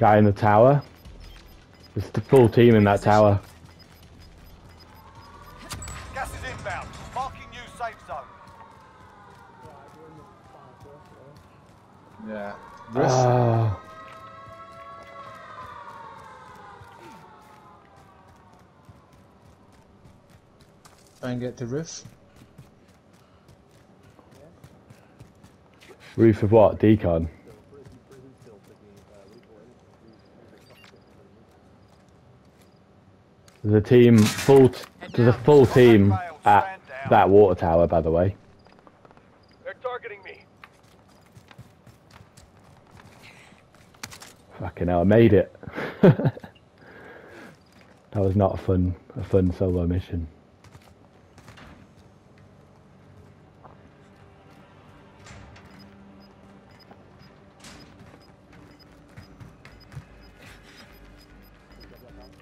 Guy in the tower. It's the full team in that tower. Gas is inbound. Marking new safe zone. Yeah. Roof. Ah. Try and get the roof. roof of what? Decon. A team full. T- there's a full team at that water tower, by the way. They're targeting me. Fucking hell, I made it. that was not a fun, a fun solo mission.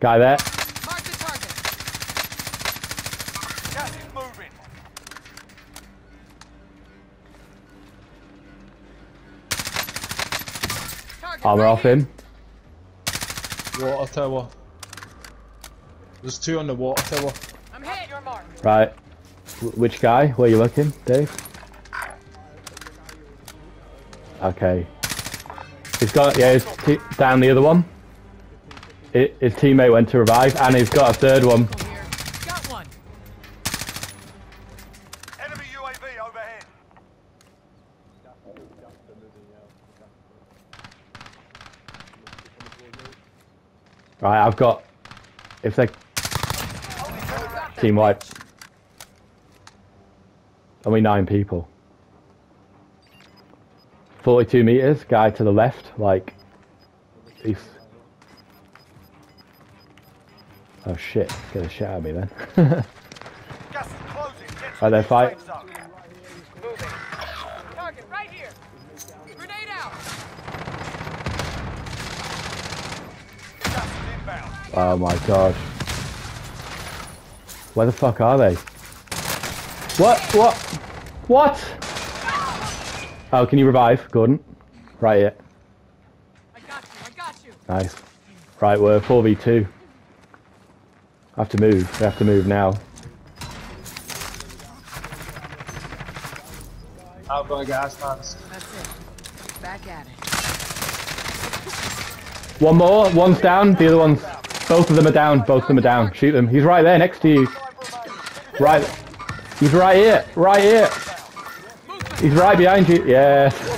Guy there. Mark the target. Gas is moving. Armor off him. Water tower. There's two on the water tower. I'm hit. Your mark. Right. Wh- Which guy? Where you looking, Dave? Okay. He's got yeah. He's t- down the other one. I his teammate went to revive, and he's got a third one. Go here. Got one. Enemy UAV overhead. Right, I've got. If they team wipe, only nine people. Forty-two meters. Guy to the left, like. He's. Oh shit! Get a shit out of me then. Gas is closing. Get to they fight. Target right here. Grenade out. Gas is inbound. oh my god. Where the fuck are they? What? What? What? Oh, can you revive, Gordon? Right here. I got you. I got you. Nice. Right, we're 4v2. I have to move. We have to move now. I've got a gas mask. That's it. Back at it. One more. One's down. The other one's. Both of them are down. Both of them are down. Shoot them. He's right there next to you. Right. He's right here. Right here. He's right behind you. Yes.